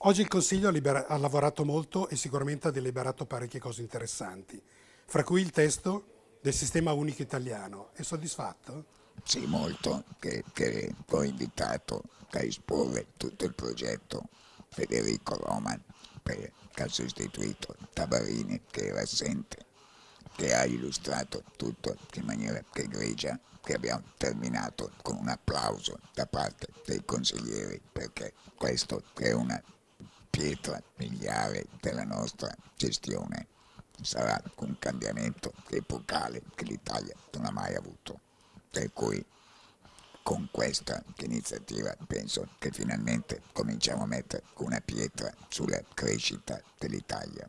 Oggi il Consiglio ha, ha lavorato molto e sicuramente ha deliberato parecchie cose interessanti, fra cui il testo del sistema unico italiano. È soddisfatto? Sì, molto, che, che ho invitato a esporre tutto il progetto Federico Roman, che ha sostituito Tabarini, che era assente, che ha illustrato tutto in maniera egregia, che abbiamo terminato con un applauso da parte dei consiglieri, perché questo è una pietra miliare della nostra gestione. Sarà un cambiamento epocale che l'Italia non ha mai avuto. Per cui con questa iniziativa penso che finalmente cominciamo a mettere una pietra sulla crescita dell'Italia.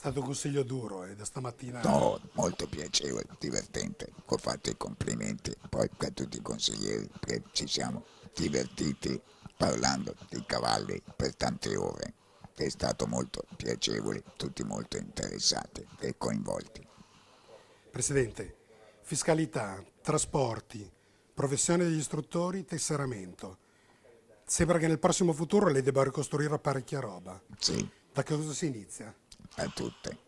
È stato un consiglio duro e da stamattina... No, molto piacevole, divertente. Ho fatto i complimenti poi a tutti i consiglieri perché ci siamo divertiti parlando di cavalli per tante ore. È stato molto piacevole, tutti molto interessati e coinvolti. Presidente, fiscalità, trasporti, professione degli istruttori, tesseramento. Sembra che nel prossimo futuro lei debba ricostruire parecchia roba. Sì, Da che cosa si inizia? A tutte,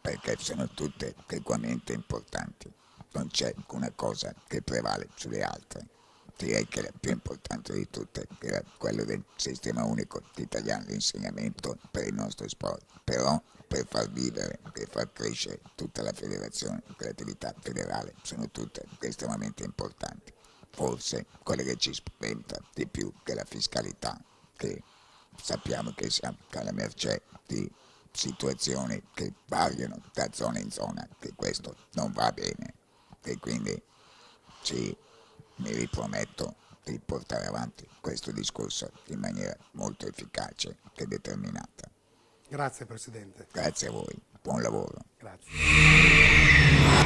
perché sono tutte equamente importanti. Non c'è una cosa che prevale sulle altre. Direi che la più importante di tutte era quella del sistema unico italiano di insegnamento per il nostro sport. Però per far vivere e far crescere tutta la federazione l'attività federale sono tutte estremamente importanti. Forse quella che ci spaventa di più che la fiscalità, che sappiamo che siamo alla mercé di situazioni che variano da zona in zona, che questo non va bene e quindi ci, mi riprometto di portare avanti questo discorso in maniera molto efficace e determinata. Grazie Presidente. Grazie a voi, buon lavoro. Grazie.